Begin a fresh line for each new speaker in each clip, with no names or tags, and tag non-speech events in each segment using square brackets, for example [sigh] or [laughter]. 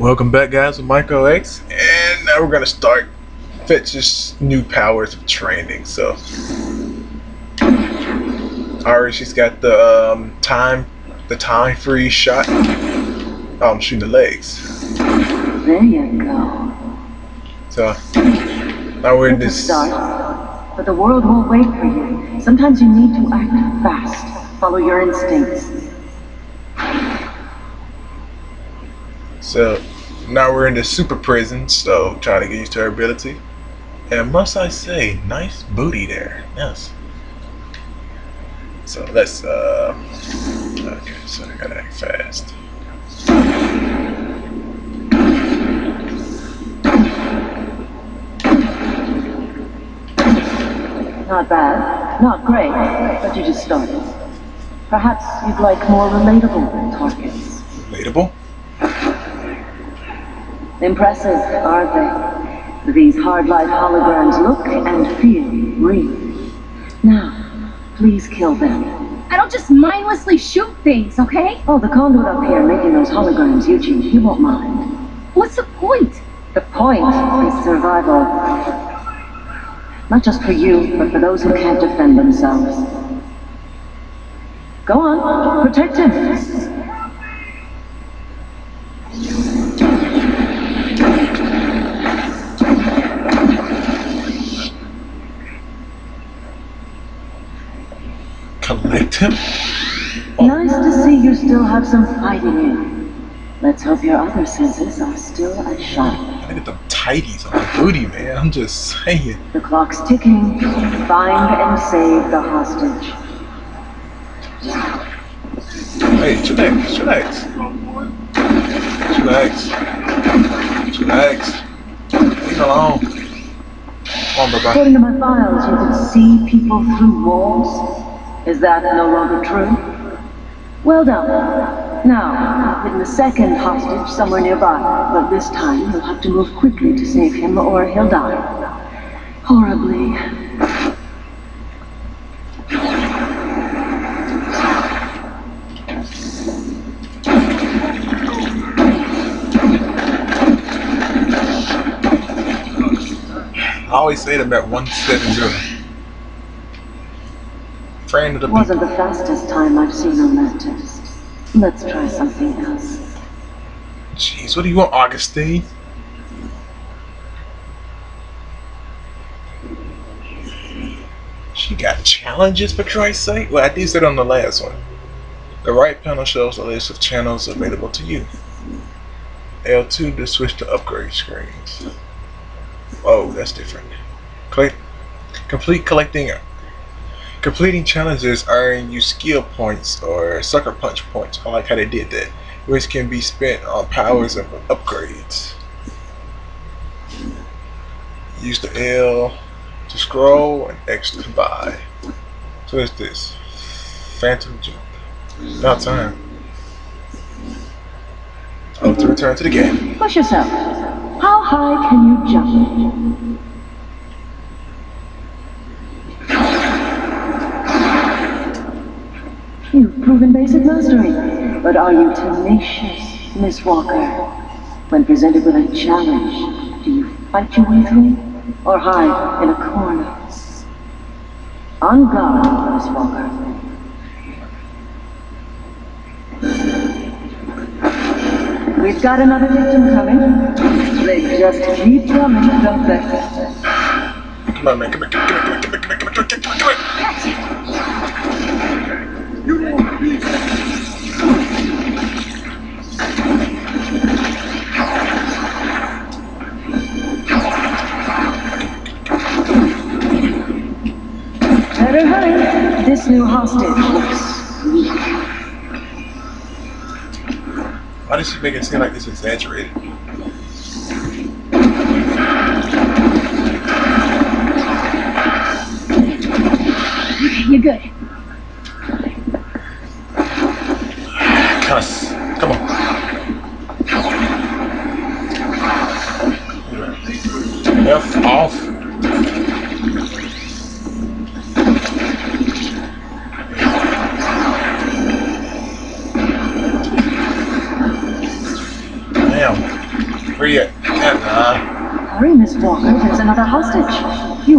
Welcome back guys with Maiko X and now we're gonna start Fetch's new powers of training. So alright she's got the um, time the time freeze shot. Oh, I'm shooting the legs.
There you go.
So now we're in
It's
this
start, but the world won't wait for you. Sometimes you need to act fast. Follow your instincts.
So now we're in the super prison, so trying to get used to her ability. And must I say, nice booty there. Yes. So let's uh okay, so I gotta act fast.
Not bad, not great, but you just started. Perhaps you'd like more relatable targets.
Relatable?
Impressive, aren't they? These hard light holograms look and feel real. Now, please kill them.
I don't just mindlessly shoot things, okay?
Oh, the conduit up here making those holograms, Eugene, he won't mind.
What's the point?
The point is survival. Not just for you, but for those who can't defend themselves. Go on, protect him.
Him? Oh.
Nice to see you still have some fighting in you. Let's hope your other senses are still as sharp.
Look at them tighties on the booty, man. I'm just saying.
The clock's ticking. Find and save the hostage.
Hey, chillax, chillax. Chillax. Chillax. Leave alone. Come on, bye
According to my files, you could see people through walls. Is that no longer true? Well done. Now, I've hidden a second hostage somewhere nearby, but this time you'll have to move quickly to save him or he'll die. Horribly.
I always say them at 170. Friend of the.
Wasn't the fastest time I've seen on that test. Let's try something else.
Jeez, what do you want, Augustine? She got challenges for Christ's sake? Well, I did say on the last one. The right panel shows a list of channels available to you. L2 to switch to upgrade screens. Oh, that's different. Click, complete collecting Completing challenges earn you skill points or sucker punch points. I like how they did that, which can be spent on powers and upgrades. Use the L to scroll and X to buy. So what's this? Phantom jump. About time. Oh, to return to the game.
Push yourself. How high can you jump? Proven basic mastery, but are you tenacious, Miss Walker? When presented with a challenge, do you fight your way through or hide in a corner? On guard, Miss Walker. We've got another victim coming. They just keep coming, don't they?
Come on, man. Come on, Come on, Come here. Come here. Come here. Come here. Come here. Come here.
Better hurry. This new hostage looks weak.
Why does she make it seem like it's exaggerated?
You're good.
Cuss. Come on. F off. Damn. Where you at? God, nah.
Hurry, Miss Walker, there's another hostage. You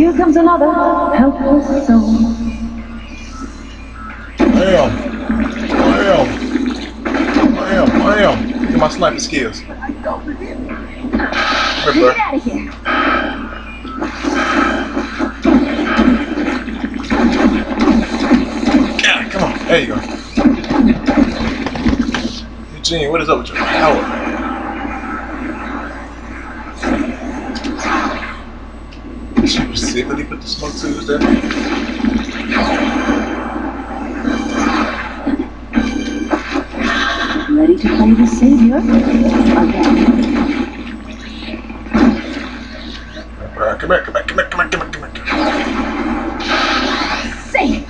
Here comes another helpless soul.
Bam. Bam. Bam. Bam. Get my sniping skills. Here,
Get out of here.
God, come on. There you go. Eugene, what is up with your power? Did you specifically put the smoke tubes there?
Ready to play the savior? Again.
Bro, come here, come here, come here, come here, come here, come here, come here.
Safe.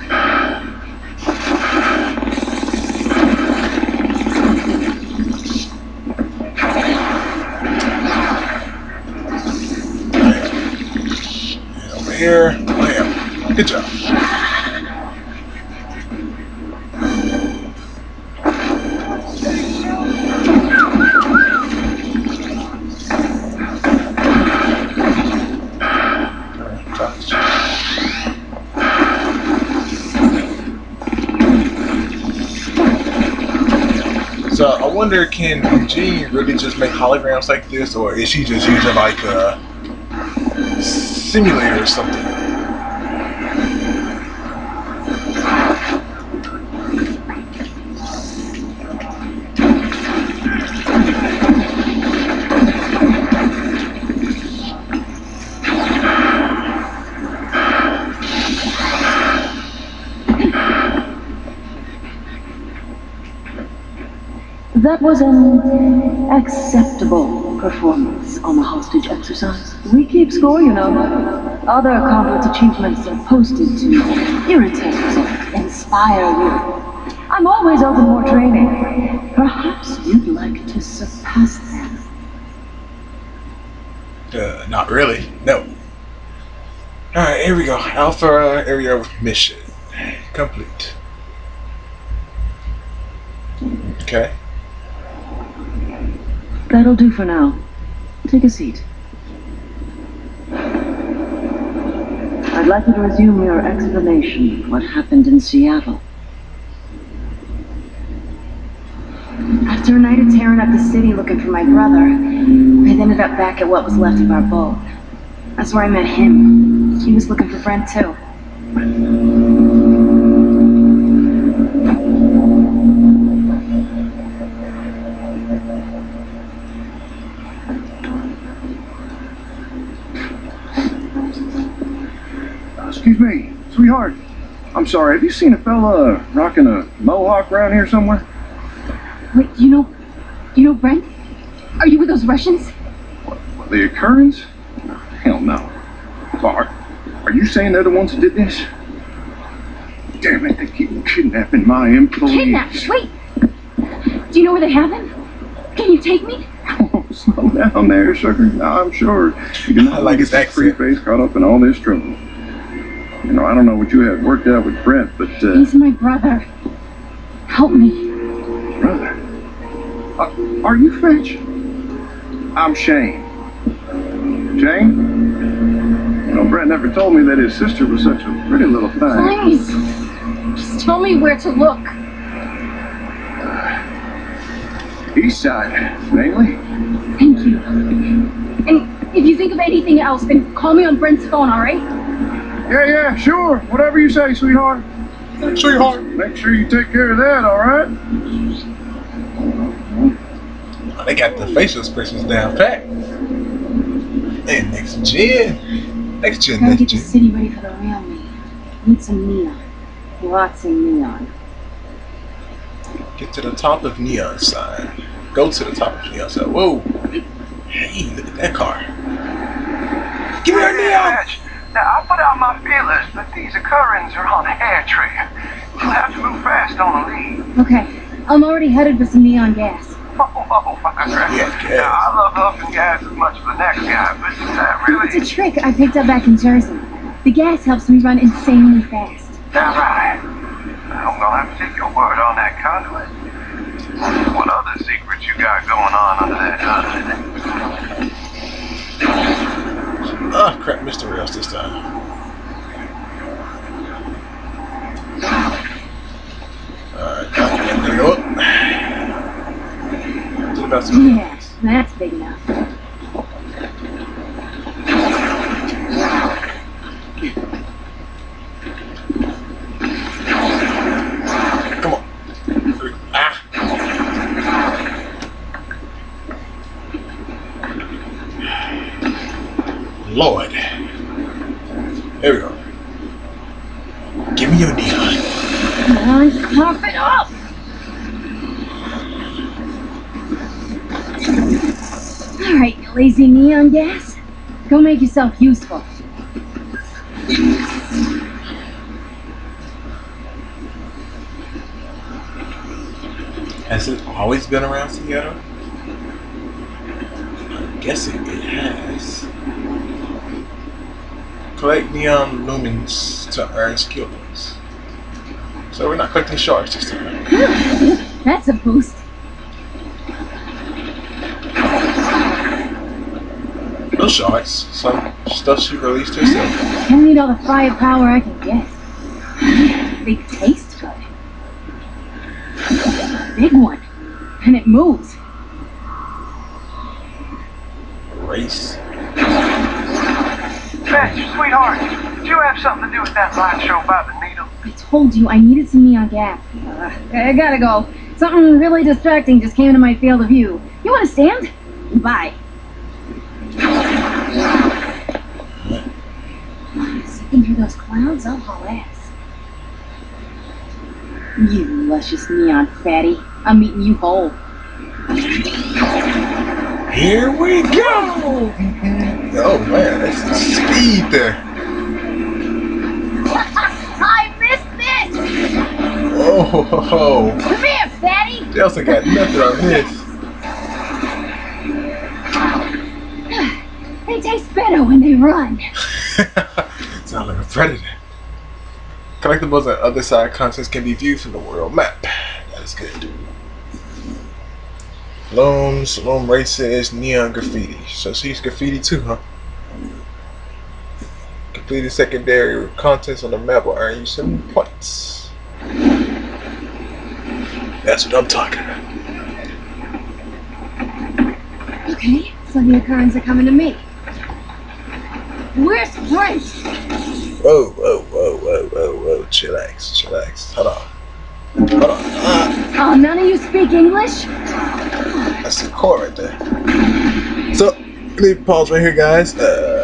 And over here. Bam. Good job. So I wonder, can Eugene really just make holograms like this, or is she just using like a simulator or something?
That was an acceptable performance on the hostage exercise. We keep score, you know. Other complex achievements are posted to irritate or inspire you. I'm always open for training. Perhaps you'd like to surpass them.
Uh, not really. No. Alright, here we go. Alpha area mission. Complete. Okay.
That'll do for now. Take a seat. I'd like you to resume your explanation of what happened in Seattle.
After a night of tearing up the city looking for my brother, I ended up back at what was left of our boat. That's where I met him. He was looking for Brent too.
Excuse me, sweetheart. I'm sorry, have you seen a fella rocking a mohawk around here somewhere?
Wait, you know, you know Brent? Are you with those Russians?
What, the Akurans? Hell no. Are, are you saying they're the ones that did this? Damn it, they keep kidnapping my employees.
Kidnapped. Wait. Do you know where they have him? Can you take me?
Oh, [laughs] slow down there, sugar. No, I'm sure. You do not
I like his
get your
accent.
pretty face caught up in all this trouble. You know, I don't know what you had worked out with Brent, but, uh,
He's my brother. Help me.
brother. Uh, are you Fetch? I'm Shane. Shane? You know, Brent never told me that his sister was such a pretty little thing.
Please. Just tell me where to look.
East side, mainly.
Thank you. And if you think of anything else, then call me on Brent's phone, all right?
Yeah, yeah, sure. Whatever you say, sweetheart.
Sweetheart.
Make sure you take care of that, all right?
They got the facial expressions down pat. And next gen. Next gen,
Gotta
next
get the
gen.
city ready for the real me. Need some neon. Lots of neon.
Get to the top of neon sign. go to the top of neon outside. Whoa. Hey, look at that car. Give me our neon.
Patch. Now, I put out my feelers, but these occurrences are on a hair trigger. You'll have to move fast on the lead.
Okay, I'm already headed for some neon gas.
Whoa, whoa, fucker.
Yeah.
Now, I love huffing gas as much as the next guy, but is that oh,
It's a trick I picked up back in Jersey. The gas helps me run insanely fast.
That's right. I'm gonna have to take your word on that conduit. What other secrets you got going on under that hood?
Ah, crap, Mr. Rails this time. Alright, I'm gonna go up. The
Yeah, that's big enough.
Come on. Ah. Lord. There we go. Give me your neon.
Come on, cough it up! Alright, you lazy neon gas. Go make yourself useful.
Has it always been around Seattle? I'm guessing it has. Collect neon um, lumens to earn skill points. So we're not collecting shards this [laughs] time.
That's a boost.
No shards. Some stuff she released herself.
I need all the firepower I can get. They taste good. Big one. And it moves.
Race.
Fetch, sweetheart, did you have something to do with that light show about the needle?
I told you I needed some neon gas. Uh, I gotta go. Something really distracting just came into my field of view. You wanna stand? Bye. Sitting through those clouds, I'll haul ass. You luscious neon fatty. I'm eating you whole.
Here we go! Oh man, that's some speed there. Oh, ho, ho, ho.
Come here, fatty!
Delsin got nothing on this. [sighs]
They taste better when they run. [laughs]
Sound like a predator. Collectibles and other side contents can be viewed from the world map. That is good. Loom races, neon graffiti. So she's graffiti too, huh? Completed secondary contents on the map will earn you some points. That's what I'm talking about.
Okay, so the Akurans are coming to me. Where's Brent?
Whoa, whoa, whoa, whoa, whoa, whoa. Chillax, chillax. Hold on. Hold on. Ah.
Oh, none of you speak English?
That's the core right there. So, leave pause right here, guys. Uh.